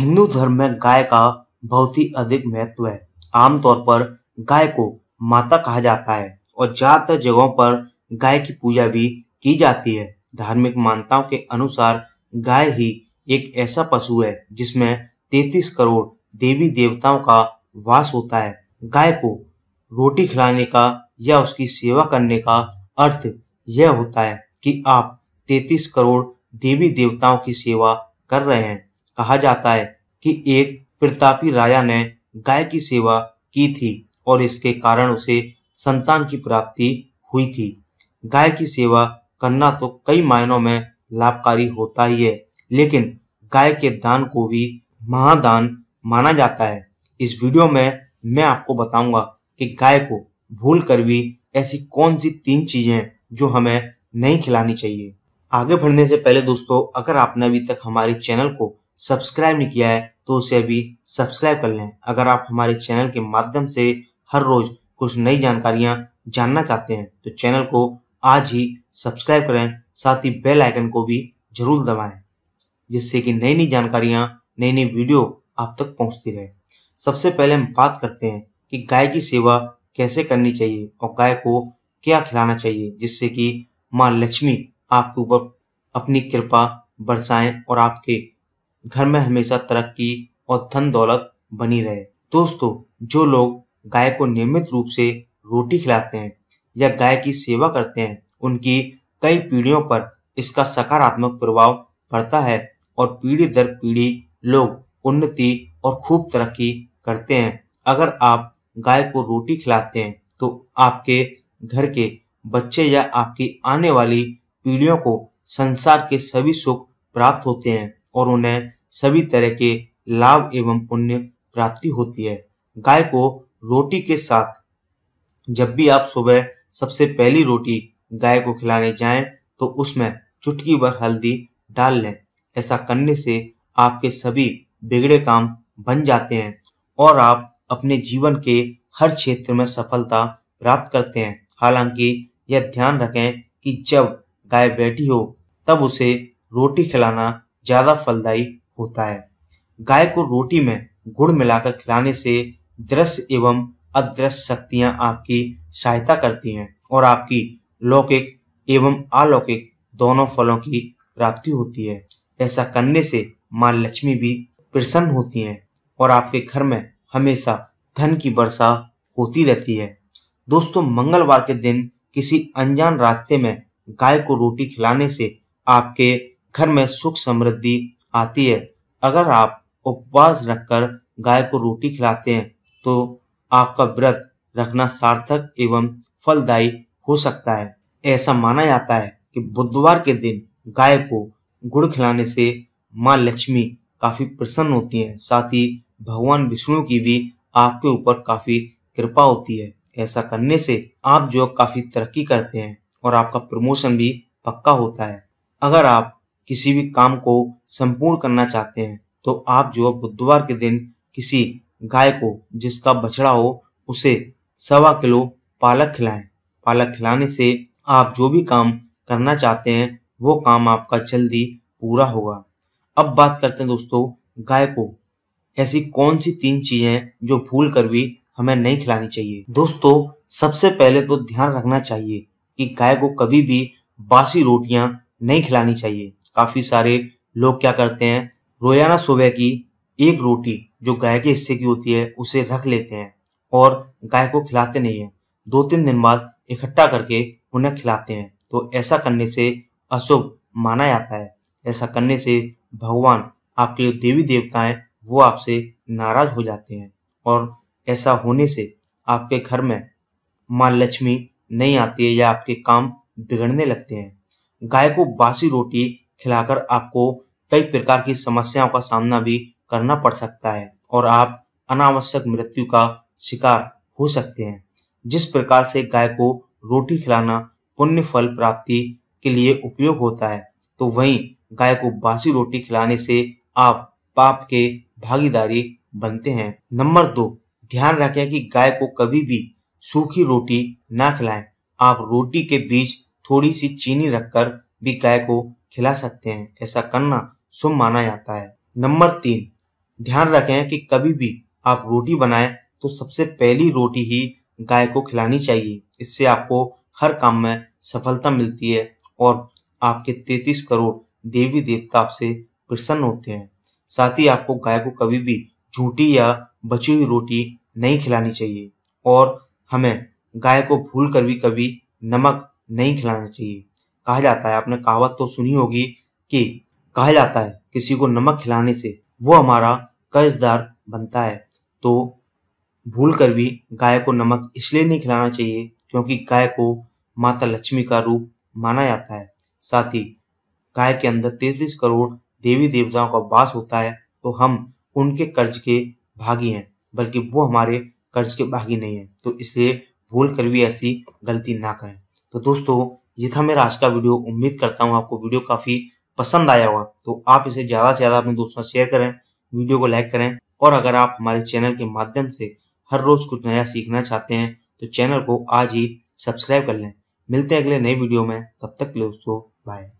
हिंदू धर्म में गाय का बहुत ही अधिक महत्व है। आमतौर पर गाय को माता कहा जाता है और ज़्यादातर जगहों पर गाय की पूजा भी की जाती है। धार्मिक मान्यताओं के अनुसार गाय ही एक ऐसा पशु है जिसमें तैतीस करोड़ देवी देवताओं का वास होता है। गाय को रोटी खिलाने का या उसकी सेवा करने का अर्थ यह होता है कि आप तैतीस करोड़ देवी देवताओं की सेवा कर रहे हैं। कहा जाता है कि एक प्रतापी राजा ने गाय की सेवा की थी और इसके कारण उसे संतान की प्राप्ति हुई थी। गाय की सेवा करना तो कई मायनों में लाभकारी होता ही है, लेकिन गाय के दान को भी महादान माना जाता है। इस वीडियो में मैं आपको बताऊँगा कि गाय को भूल कर भी ऐसी कौन सी तीन चीज़ें जो हमें नहीं खिलानी चाहिए। आगे बढ़ने से पहले दोस्तों, अगर आपने अभी तक हमारे चैनल को सब्सक्राइब नहीं किया है तो उसे अभी सब्सक्राइब कर लें। अगर आप हमारे चैनल के माध्यम से हर रोज कुछ नई जानकारियाँ जानना चाहते हैं तो चैनल को आज ही सब्सक्राइब करें, साथ ही बेल आइकन को भी ज़रूर दबाएँ, जिससे कि नई नई जानकारियाँ नई नई वीडियो आप तक पहुँचती रहे। सबसे पहले हम बात करते हैं कि गाय की सेवा कैसे करनी चाहिए और गाय को क्या खिलाना चाहिए, जिससे कि माँ लक्ष्मी आपके ऊपर अपनी कृपा बरसाएँ और आपके घर में हमेशा तरक्की और धन दौलत बनी रहे। दोस्तों, जो लोग गाय को नियमित रूप से रोटी खिलाते हैं या गाय की सेवा करते हैं, उनकी कई पीढ़ियों पर इसका सकारात्मक प्रभाव पड़ता है और पीढ़ी दर पीढ़ी लोग उन्नति और खूब तरक्की करते हैं। अगर आप गाय को रोटी खिलाते हैं तो आपके घर के बच्चे या आपकी आने वाली पीढ़ियों को संसार के सभी सुख प्राप्त होते हैं। और उन्हें सभी तरह के लाभ एवं पुण्य प्राप्ति होती है। गाय को रोटी के साथ जब भी आप सुबह सबसे पहली रोटी गाय को खिलाने जाएँ तो उसमें चुटकी भर हल्दी डाल लें। ऐसा करने से आपके सभी बिगड़े काम बन जाते हैं और आप अपने जीवन के हर क्षेत्र में सफलता प्राप्त करते हैं। हालाँकि यह ध्यान रखें कि जब गाय बैठी हो, तब उसे रोटी खिलाना ज़्यादा फलदायी होता है। गाय को रोटी में गुड़ मिलाकर खिलाने से दृश्य एवं अदृश्य शक्तियाँ आपकी सहायता करती हैं और आपकी लौकिक एवं अलौकिक दोनों फलों की प्राप्ति होती है। ऐसा करने से माँ लक्ष्मी भी प्रसन्न होती हैं और आपके घर में हमेशा धन की वर्षा होती रहती है। दोस्तों, मंगलवार के दिन किसी अनजान रास्ते में गाय को रोटी खिलाने से आपके घर में सुख समृद्धि आती है। अगर आप उपवास रखकर गाय को रोटी खिलाते हैं तो आपका व्रत रखना सार्थक एवं फलदायी हो सकता है। ऐसा माना जाता है कि बुधवार के दिन गाय को गुड़ खिलाने से माँ लक्ष्मी काफ़ी प्रसन्न होती है, साथ ही भगवान विष्णु की भी आपके ऊपर काफ़ी कृपा होती है। ऐसा करने से आप जो काफ़ी तरक्की करते हैं और आपका प्रमोशन भी पक्का होता है। अगर आप किसी भी काम को संपूर्ण करना चाहते हैं तो आप जो बुधवार के दिन किसी गाय को जिसका बछड़ा हो, उसे सवा किलो पालक खिलाएँ। पालक खिलाने से आप जो भी काम करना चाहते हैं, वो काम आपका जल्दी पूरा होगा। अब बात करते हैं दोस्तों, गाय को। ऐसी कौन सी तीन चीज़ें जो भूल कर भी हमें नहीं खिलानी चाहिए? दोस्तों, सबसे पहले तो ध्यान रखना चाहिए कि गाय को कभी भी बासी रोटियाँ नहीं खिलानी चाहिए। काफ़ी सारे लोग क्या करते हैं, रोज़ाना सुबह की एक रोटी जो गाय के हिस्से की होती है, उसे रख लेते हैं और गाय को खिलाते नहीं है। दो तीन दिन बाद इकट्ठा करके उन्हें खिलाते हैं। तो ऐसा करने से अशुभ माना जाता है। ऐसा करने से भगवान आपके जो देवी देवता हैं वो आपसे नाराज़ हो जाते हैं और ऐसा होने से आपके घर में माँ लक्ष्मी नहीं आती है या आपके काम बिगड़ने लगते हैं। गाय को बासी रोटी खिलाकर आपको कई प्रकार की समस्याओं का सामना भी करना पड़ सकता है और आप अनावश्यक मृत्यु का शिकार हो सकते हैं। जिस प्रकार से गाय को रोटी खिलाना पुण्य फल प्राप्ति के लिए उपयोग होता है तो वहीं गाय को बासी रोटी खिलाने से आप पाप के भागीदारी बनते हैं। नंबर दो, ध्यान रखें कि गाय को कभी भी सूखी रोटी ना खिलाएँ। आप रोटी के बीच थोड़ी सी चीनी रखकर भी गाय को खिला सकते हैं, ऐसा करना शुभ माना जाता है। नंबर तीन, ध्यान रखें कि कभी भी आप रोटी बनाएँ तो सबसे पहली रोटी ही गाय को खिलानी चाहिए। इससे आपको हर काम में सफलता मिलती है और आपके तैतीस करोड़ देवी देवता आपसे प्रसन्न होते हैं। साथ ही आपको गाय को कभी भी झूठी या बची हुई रोटी नहीं खिलानी चाहिए और हमें गाय को भूल कर भी कभी नमक नहीं खिलाना चाहिए। कहा जाता है। आपने कहावत तो सुनी होगी कि कहा जाता है किसी को नमक खिलाने से, वो हमारा कर्जदार बनता है। तो भूल कर भी गाय को नमक इसलिए नहीं खिलाना चाहिए क्योंकि गाय को माता लक्ष्मी का रूप माना जाता है। साथ ही गाय के अंदर तैतीस करोड़ देवी देवताओं का वास होता है तो हम उनके कर्ज के भागी हैं, बल्कि वो हमारे कर्ज के भागी नहीं है। तो इसलिए भूल कर भी ऐसी गलती ना करें। तो दोस्तों ये था मेरा आज का वीडियो। उम्मीद करता हूँ आपको वीडियो काफ़ी पसंद आया होगा। तो आप इसे ज़्यादा से ज़्यादा अपने दोस्तों से शेयर करें, वीडियो को लाइक करें और अगर आप हमारे चैनल के माध्यम से हर रोज कुछ नया सीखना चाहते हैं तो चैनल को आज ही सब्सक्राइब कर लें। मिलते हैं अगले नए वीडियो में। तब तक के लिए दोस्तों बाय